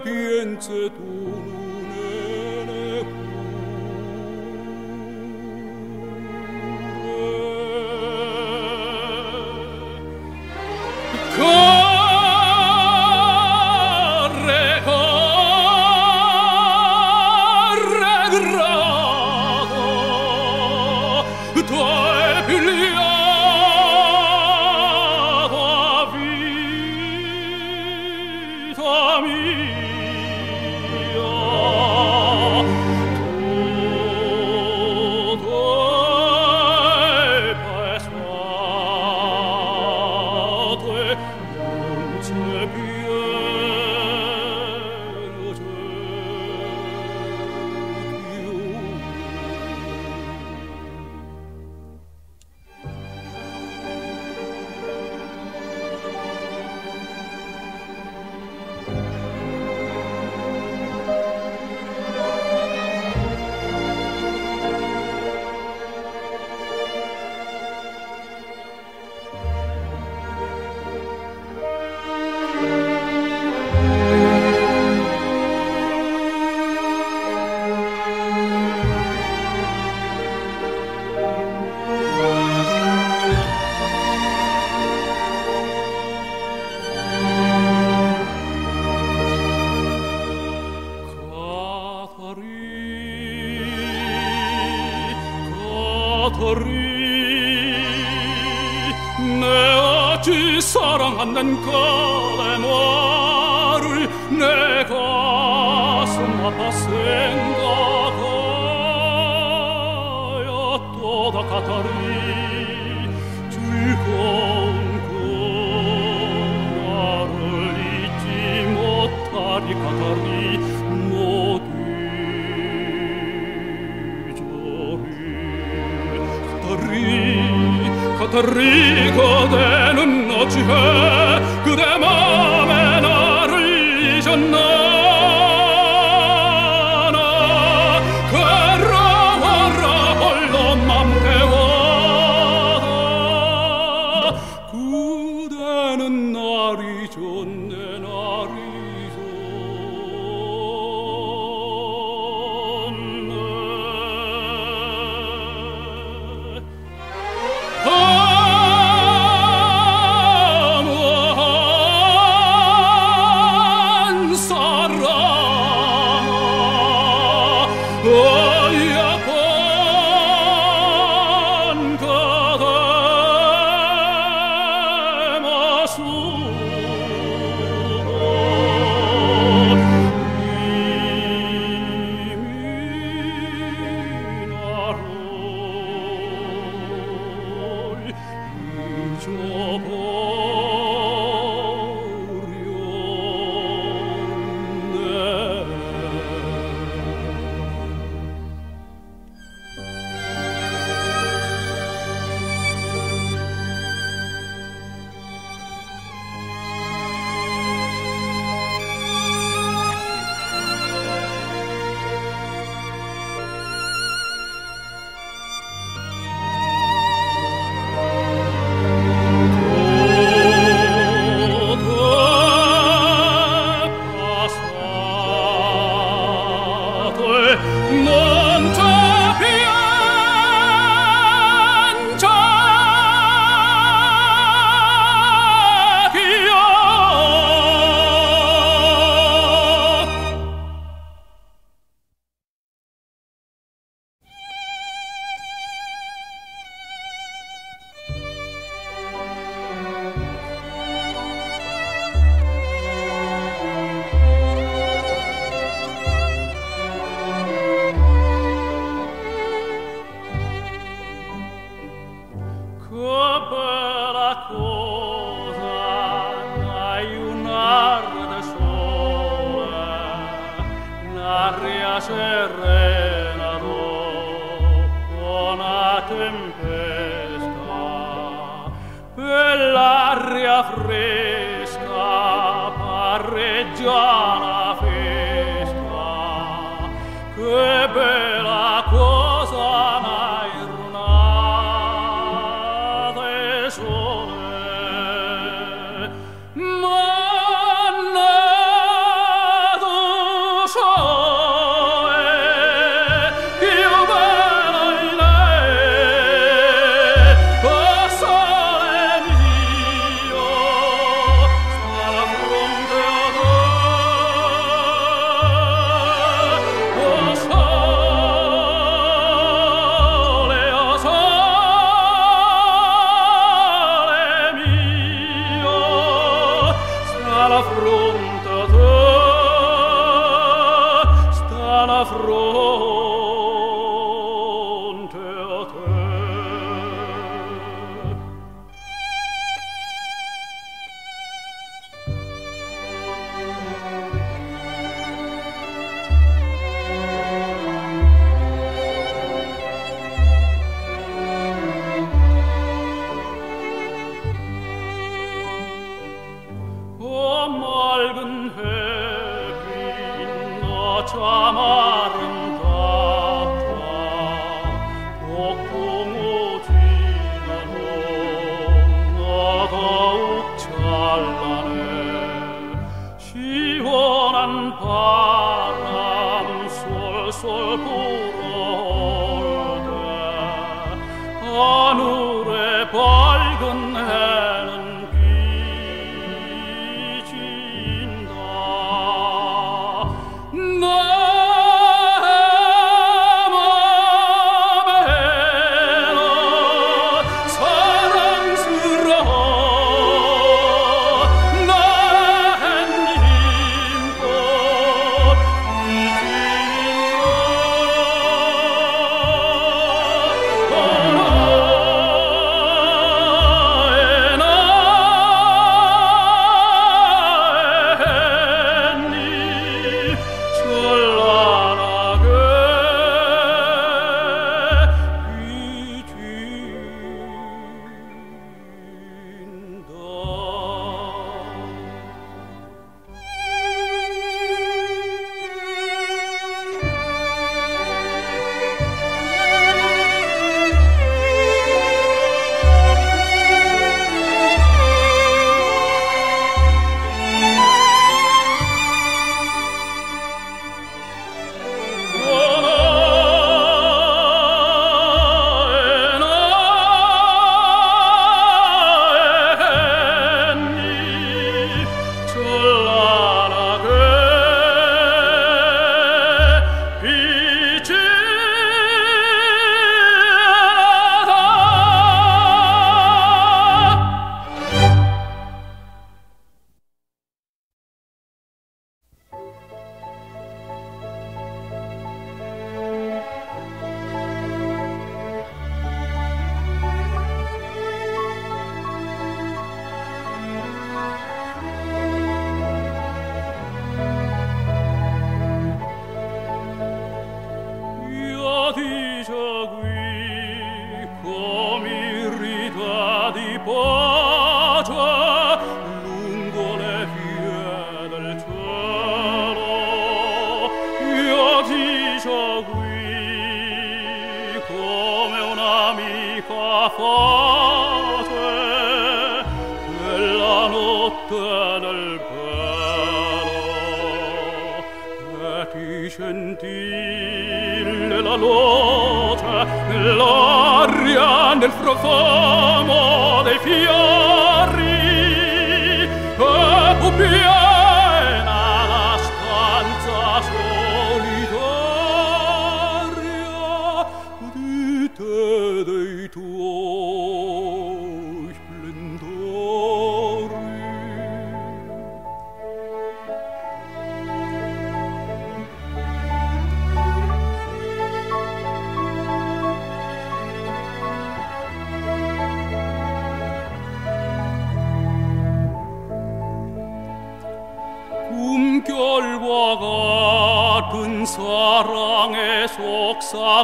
变则多。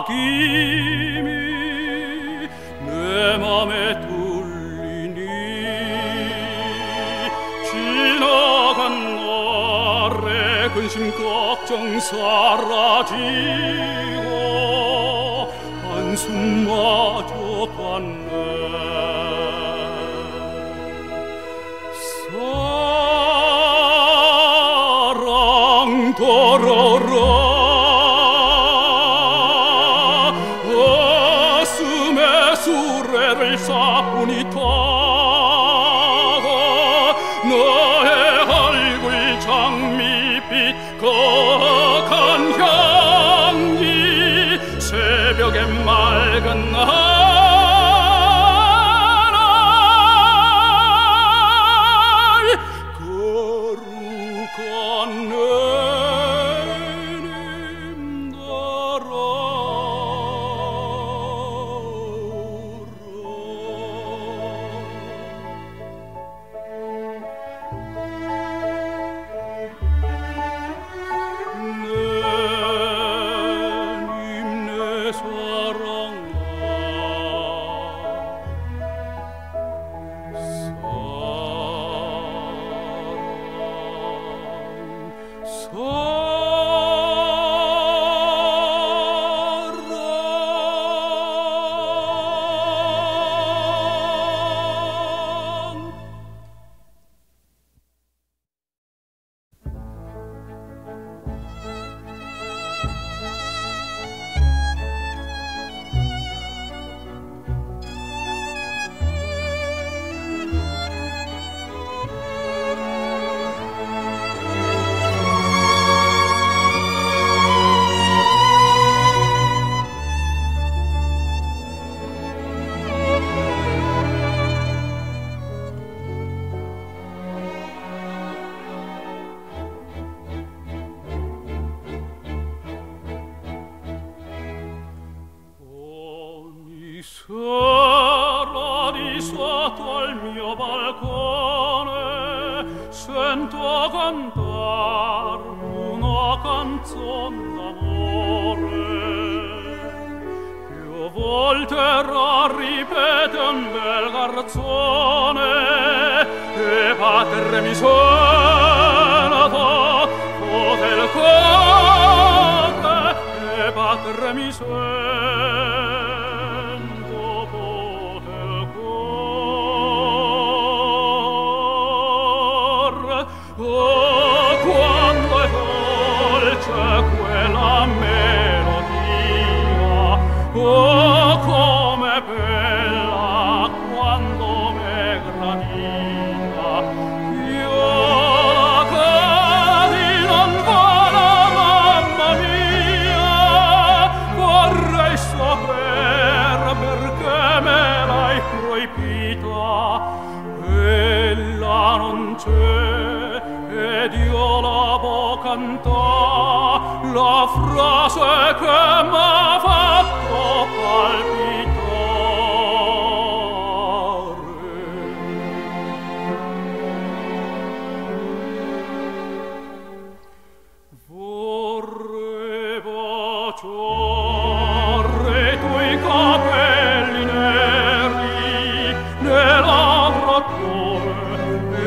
Ký altera ripetem bel garzone e pater mi sonato o del core che pater mi sonato frase che m'ha fatto palpitare. Vorrei baciare i tuoi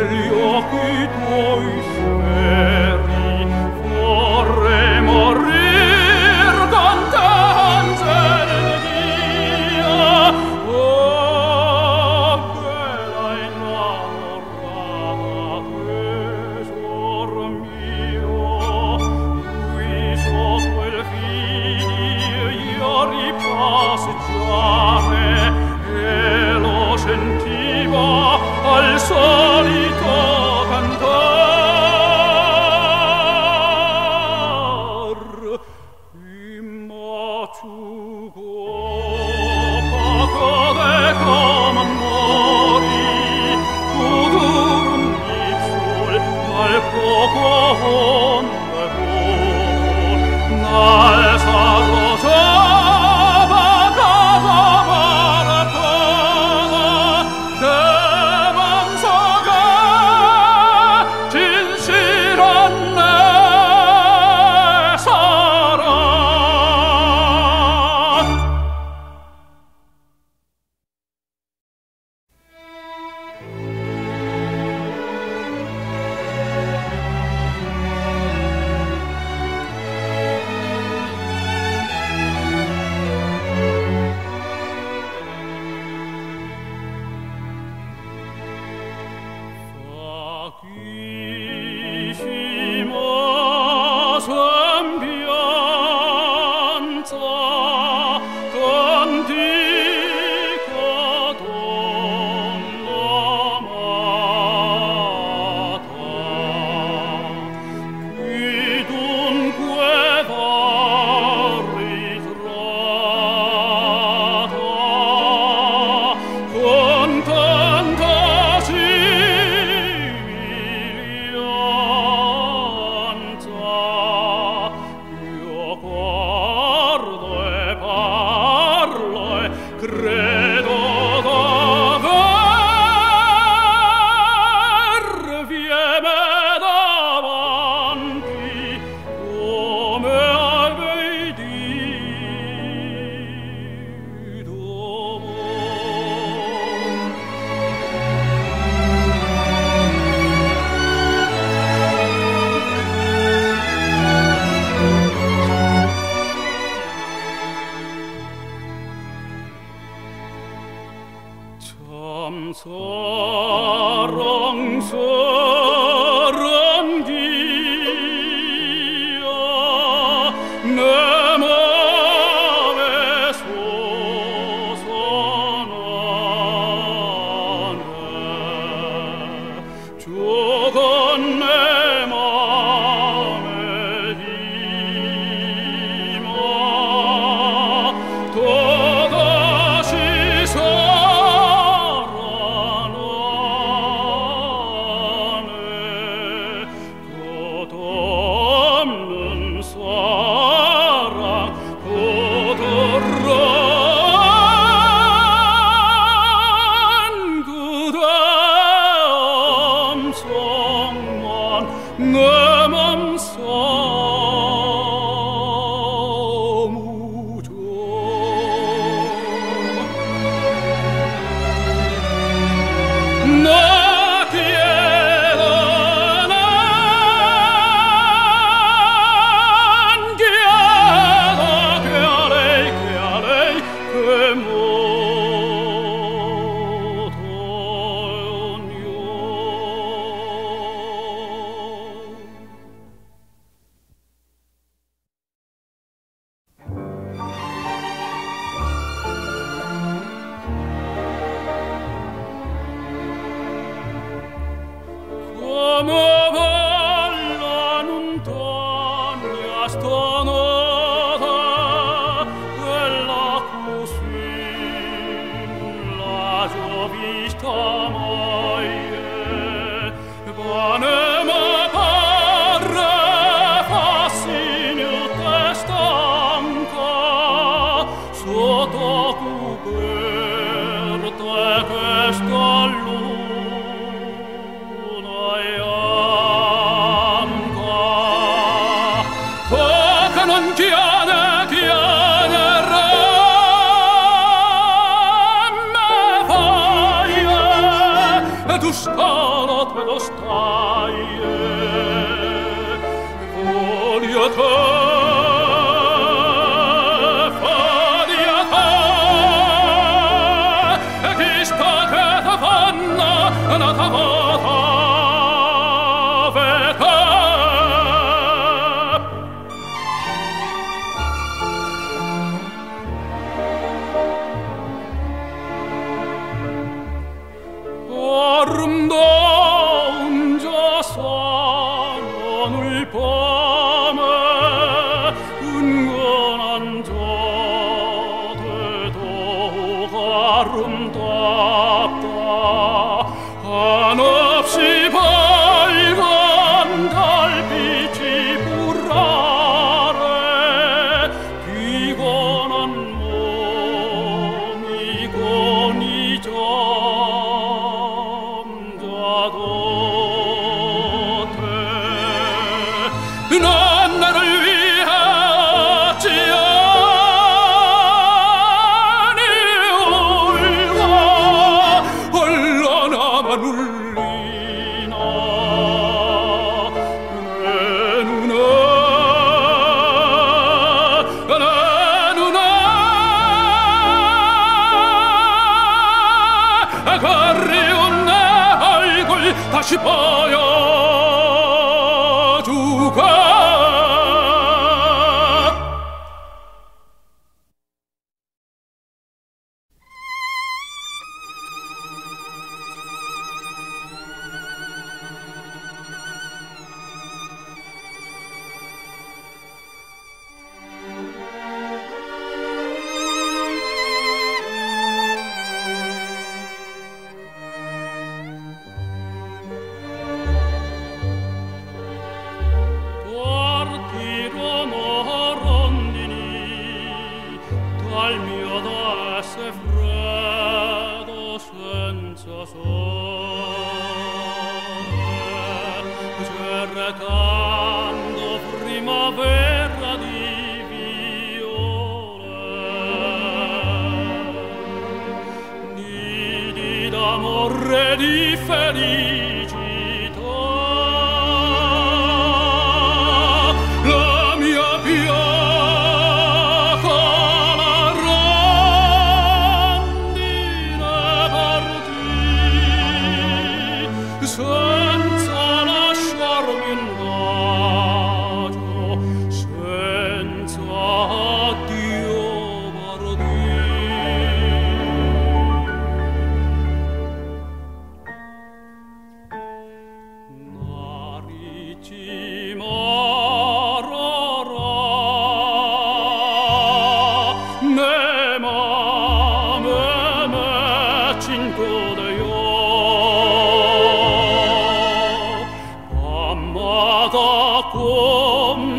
gli occhi tuoi seri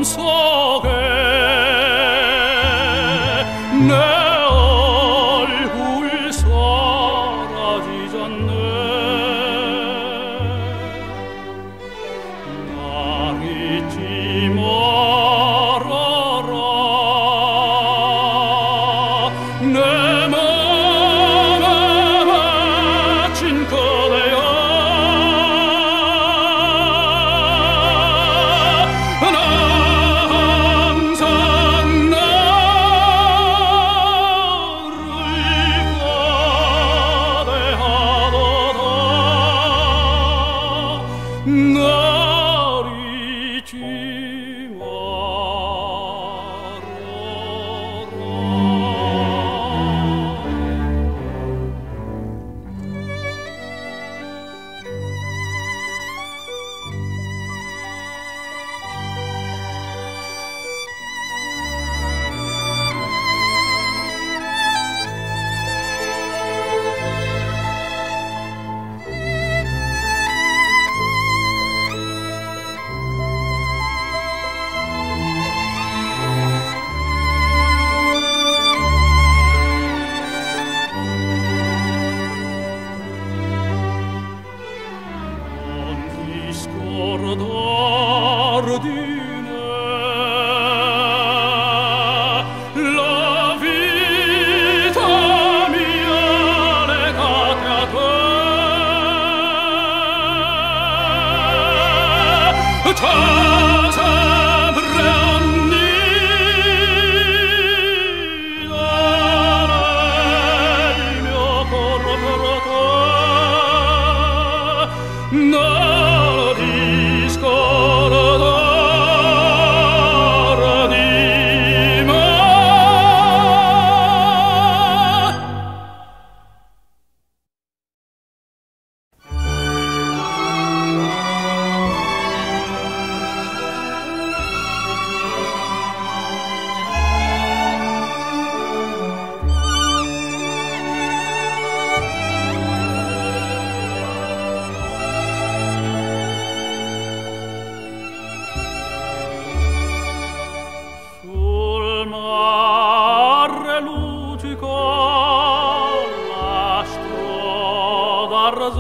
错。barras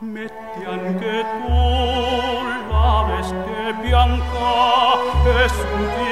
Metti anche tu la veste bianca e sul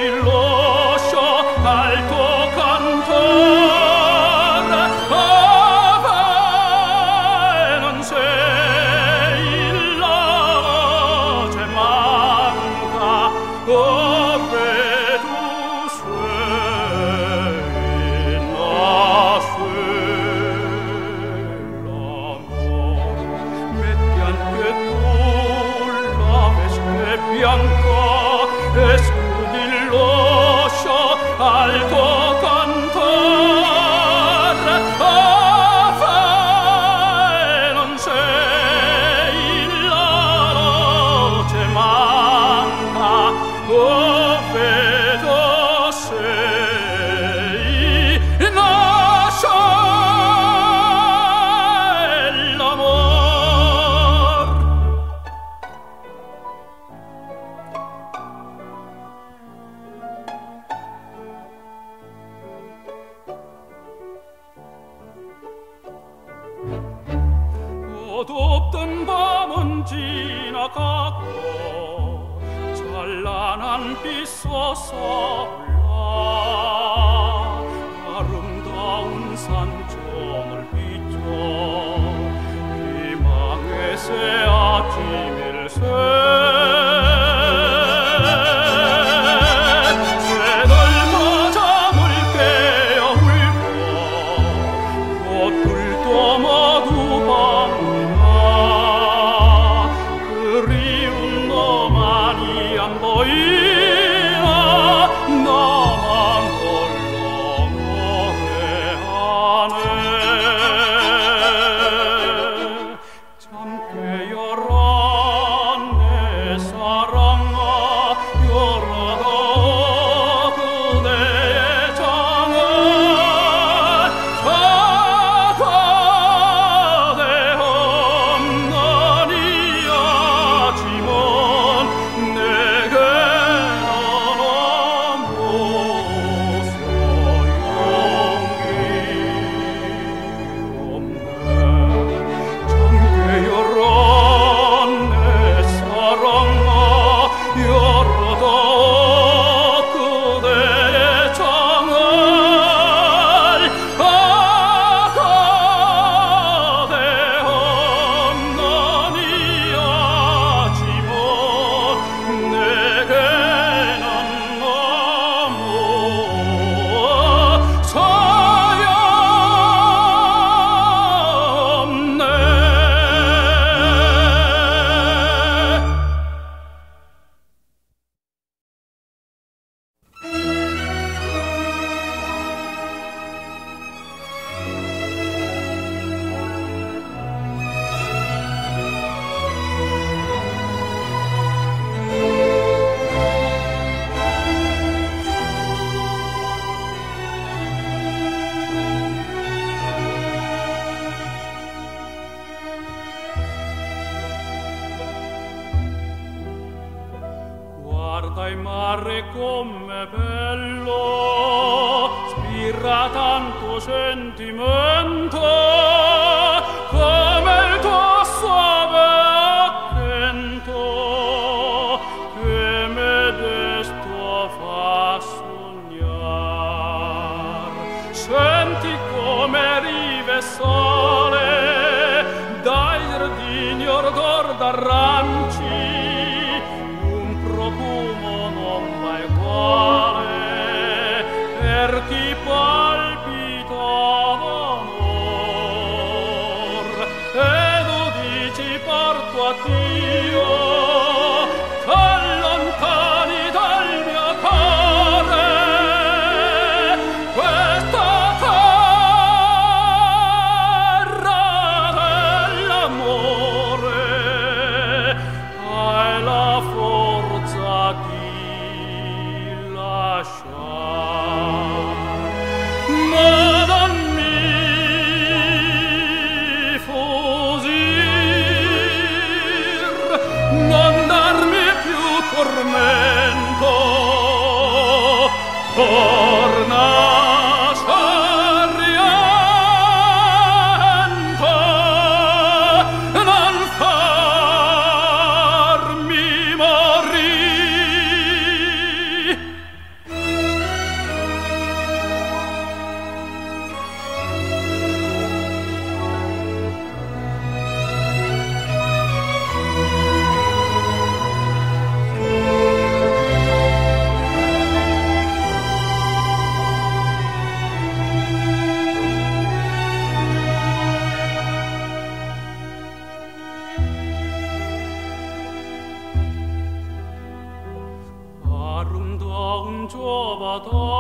好多。